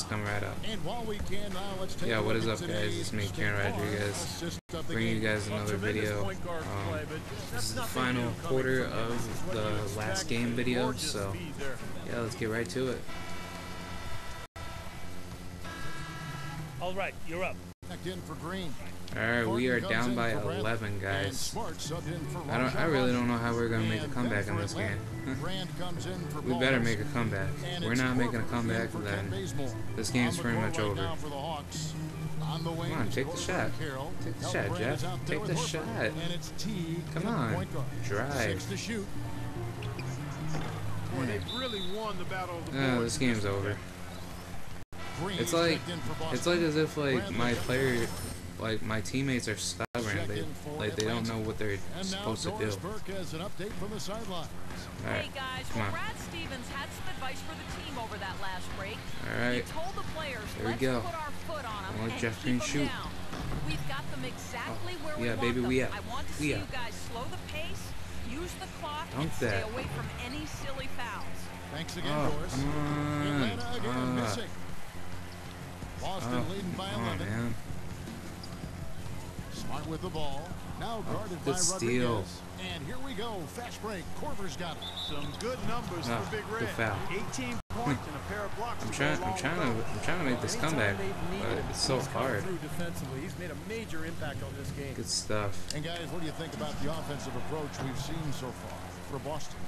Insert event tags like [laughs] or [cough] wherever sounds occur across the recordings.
just come right up. And while we can now, let's take Yeah, a what look is at up, guys? It's me, State Karen Rodriguez, assist of the Bringing you guys another video. Um, this is the final quarter of the last game video, so yeah, let's get right to it. All right, you're up. Checked in for Green. Alright, we are down by 11, guys. I don't. I really don't know how we're gonna make a comeback in this game. [laughs] We better make a comeback. We're not making a comeback, then this game's pretty much over. Come on, take the shot. Take the shot, Jeff. Take the shot. Come on. Drive. Boards this game's over. It's like it's like as if like my player, like my teammates are stubborn. They like they don't know what they're supposed to do. Doris Burke has an update from the sideline. All right, Hey guys, come on. Brad Stevens had some advice for the team over that last break. All right. He told the players, Here we let's go. put our foot on them I'll let and Jeff keep Green 'em shoot. down. We've got them exactly where we yeah, want baby, them. we up. I want to We see up. you guys slow the pace, use the clock, Dunk and stay that. away from any silly fouls. Thanks again, Oh, Doris. come on. Atlanta again Ah. missing. Boston Oh, leading by come on, man. Smart with the ball. Now guarded good by steal. Rodriguez. And here we go. Fast break. Korver's got it. Some good numbers Ah, for Big good foul. 18 points and a pair of blocks. I'm trying. I'm trying to. I'm trying to make this comeback, but it's so hard. Through defensively, he's made a major impact on this game. Good stuff. And guys, what do you think about the offensive approach we've seen so far for Boston?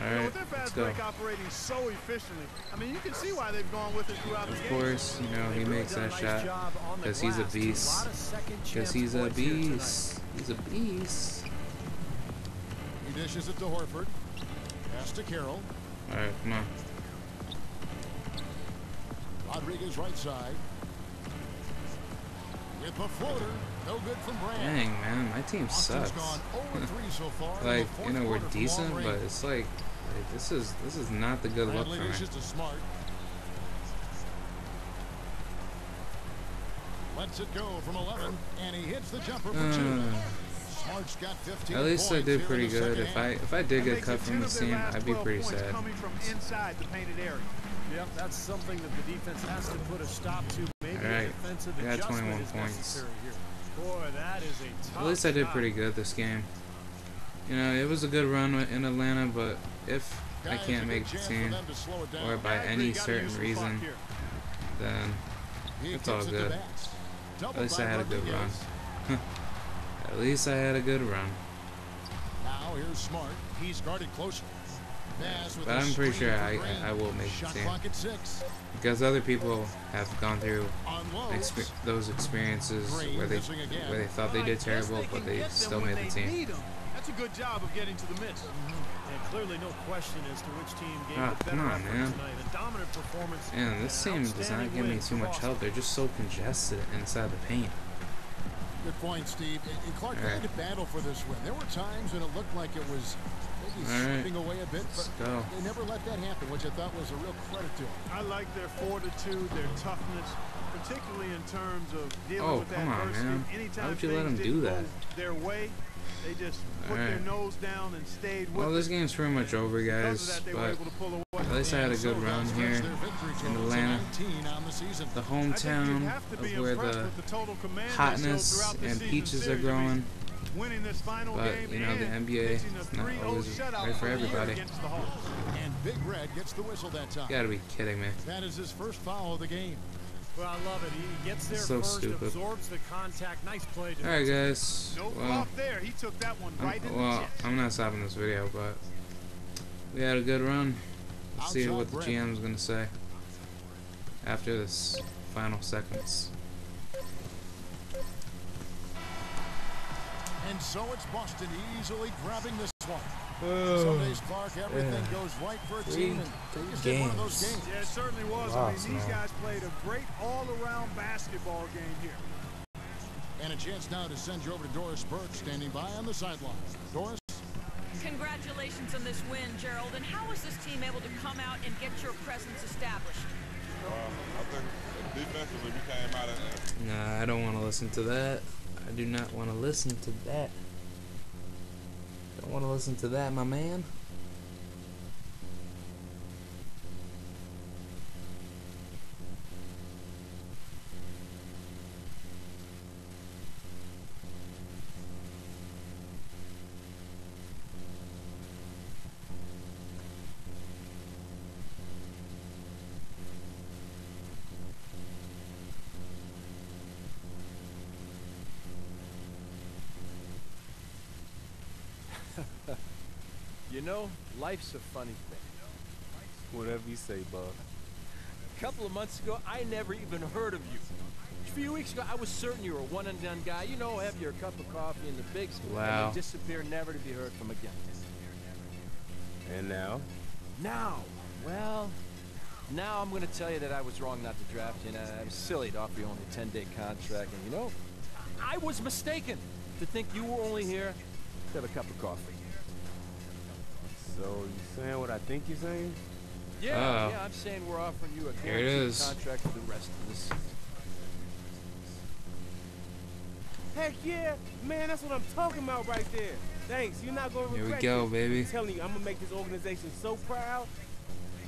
All You know, with their let's fast go. break operating so efficiently, I mean, you can see why they've gone with it throughout the Of course, you know he makes that shot because he's a beast. Because he's a beast. He's a beast. He dishes it to Horford. Pass to Carroll. All right, come on. Rodriguez right side. Dang, man, my team Boston's sucks. gone 0 3 so [laughs] far. in Like, you know, we're decent, but it's like, like this is this is not the good look Bradley for me. dishes to Smart. Lets it go from 11, and he hits the jumper for two. Uh, Smart's got at least I did pretty good. If I if I did get cut from 10 this team, I'd be pretty sad. Coming from inside the painted area. Yep, that's something that the defense has to put a stop to. Maybe All right, a defensive adjustment 21 is points. Boy, that is a tough At least I did pretty good this game. You know, it was a good run in Atlanta, but if I can't make the team, them to slow it down. or by any certain use some clock reason, then It's all kicks it to good. At least I had a good run. [laughs] At least I had a good run. Now here's Smart. He's guarded closer. But I'm pretty sure I- I- I will make the Shot team. clock at six. Because other people have gone through Unloads. expe- those experiences where they where they thought they did terrible, but they still made the team. That's a good job of getting to the miss. And clearly no question as to which team gave Ah, the better come on, man. tonight. A dominant performance. And this team does not give me too much help. They're just so congested inside the paint. Good point, Steve. And- Clark, All they had to battle for this win. There were times when it looked like it was right. slipping away a bit, but they never let that happen, which I thought was a real credit to them. I like their fortitude, their toughness, particularly in terms of dealing Oh, with come on, adversity. man. Anytime Why would you let things them do that? go Their way, they just put their nose down and stayed with Well, this game's pretty much over, guys. of that, they were But able to pull away. at least I had a good so run here stretched their victory in total to Atlanta. on the season. The I think you'd hometown have to be of where impressed the with the total command hotness the and peaches are series. I growing. Winning this final But, game you know, the NBA pitching a is not always shutout right for everybody. against. And Big Red gets the whistle that time. You gotta be kidding me. That is his first foul of the game. Well, I love it. He gets there So first, stupid. absorbs the contact. Nice play. All right, guys. No Well, flop there. He took that one right in I'm, the well, chest. I'm not stopping this video, but we had a good run. Let's see what the Brent. GM's gonna say after this final seconds. And so it's Boston easily grabbing this one. Oh, Sundays, Clark, everything yeah. goes right for a Three- team. And three it's one of those games. games. Yeah, it certainly was. I Lost, mean, these man. guys played a great all-around basketball game here. And a chance now to send you over to Doris Burke standing by on the sideline. Doris? Congratulations on this win, Gerald. And how was this team able to come out and get your presence established? Uh, I think defensively we came out and Nah, I don't want to listen to that. I do not want to listen to that. Don't want to listen to that, my man. You know, life's a funny thing. Whatever you say, Bob. A couple of months ago, I never even heard of you. A few weeks ago, I was certain you were a one-and-done guy. You know, have your cup of coffee in the big school, and Wow. then disappear, never to be heard from again. And now? Now, well, now I'm going to tell you that I was wrong not to draft you, and I was silly to offer you only a 10-day contract. And you know, I was mistaken to think you were only here to have a cup of coffee. So you saying what I think you're saying? Yeah, Oh. yeah, I'm saying we're offering you a Here it guaranteed contract for the rest of the season. Heck yeah, man, that's what I'm talking about right there. Thanks, you're not gonna Here we regret go, this. baby. I'm telling you, I'm gonna make this organization so proud.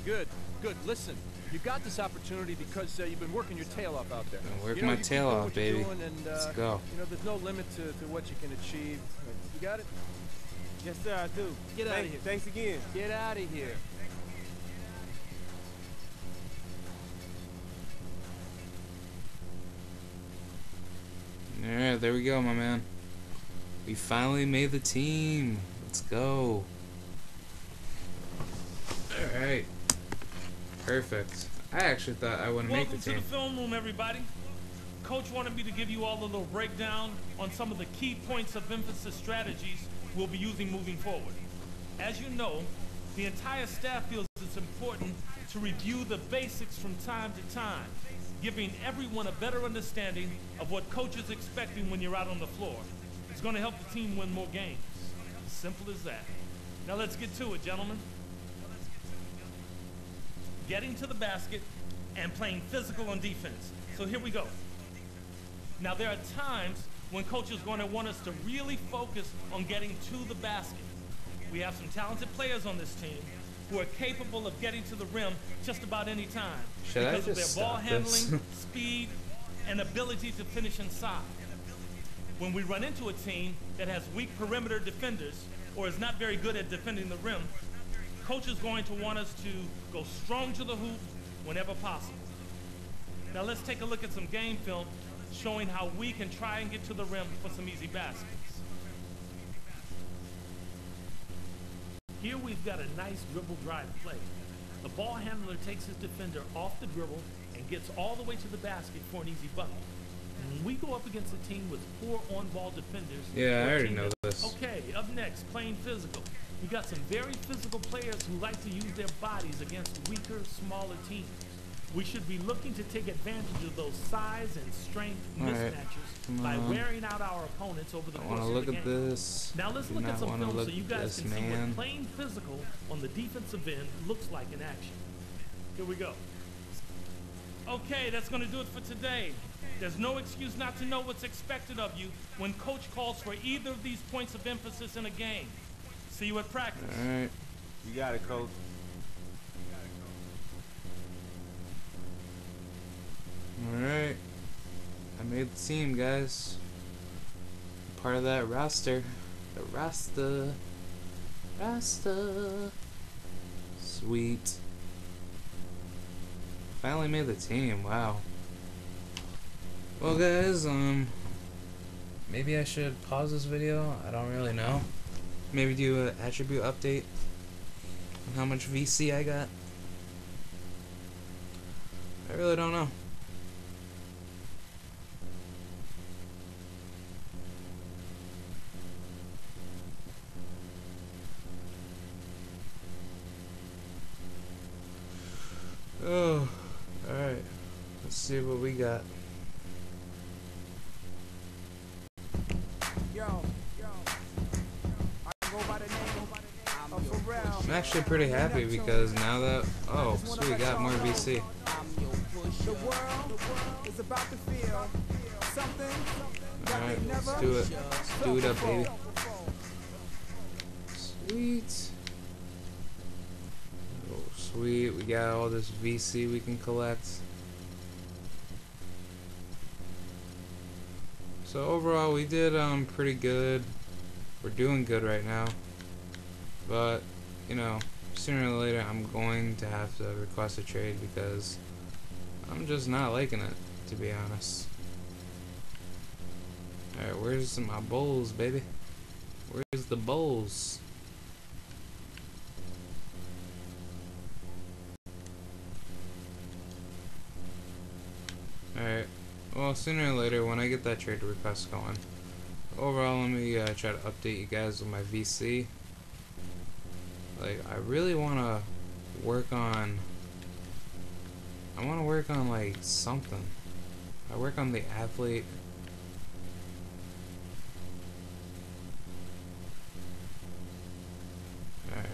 Good, good. Listen, you got this opportunity because uh, you've been working your tail off out there. Been working you know, my you tail off, baby. doing, and, uh, Let's go. You know, there's no limit to, to what you can achieve. You got it? Yes, sir, I do. Get out of here. Thanks again. Get out of here. Alright, there we go, my man. We finally made the team. Let's go. Alright. Perfect. I actually thought I wouldn't make the team. Welcome the to the film room, everybody. Coach wanted me to give you all a little breakdown on some of the key points of emphasis strategies we'll be using moving forward. As you know, the entire staff feels it's important to review the basics from time to time, giving everyone a better understanding of what coach is expecting when you're out on the floor. It's going to help the team win more games. Simple as that. Now let's get to it, gentlemen getting to the basket, and playing physical on defense. So here we go. Now there are times when coach is going to want us to really focus on getting to the basket. We have some talented players on this team who are capable of getting to the rim just about any time Should because of their ball handling, [laughs] speed, and ability to finish inside. When we run into a team that has weak perimeter defenders or is not very good at defending the rim, coach is going to want us to go strong to the hoop whenever possible. Now let's take a look at some game film showing how we can try and get to the rim for some easy baskets. Here we've got a nice dribble drive play. The ball handler takes his defender off the dribble and gets all the way to the basket for an easy bucket. When we go up against a team with poor on-ball defenders, Yeah, I already know this. Okay, up next, playing physical. We got some very physical players who like to use their bodies against weaker, smaller teams. We should be looking to take advantage of those size and strength mismatches come by wearing out our opponents over the I course want to of look the at game. this. Now let's Do look at some wanna film so you guys this, can see what playing physical on the defensive end looks like in action. Here we go. Okay, that's going to do it for today. There's no excuse not to know what's expected of you when coach calls for either of these points of emphasis in a game. See you at practice. Alright. You got it, coach. Alright. I made the team, guys. Part of that roster. The Rasta. Rasta. Sweet. Finally made the team, wow. Well guys, um maybe I should pause this video. I don't really know. Maybe do an attribute update on how much VC I got. I really don't know. Oh, alright. Let's see what we got. Yo, yo. I go by the name of Pharrell. I'm actually pretty happy because now that oh, so we got more VC. The world is about to feel something Alright, let's do it. Let's do it up, baby. Sweet. Sweet. We got all this VC we can collect. So overall, we did um pretty good. We're doing good right now. But, you know, sooner or later, I'm going to have to request a trade because I'm just not liking it, to be honest. Alright, where's my bowls, baby? Where's the bowls? Well, sooner or later, when I get that trade request going, overall, let me uh, try to update you guys with my VC. Like, I really want to work on. I want to work on like something. I work on the athlete. Alright.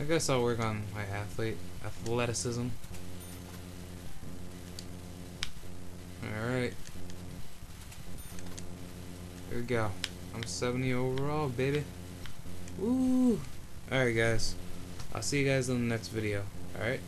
I guess I'll work on my athlete athleticism. Alright. Here we go. I'm 70 overall, baby. Woo! Alright, guys. I'll see you guys in the next video. Alright?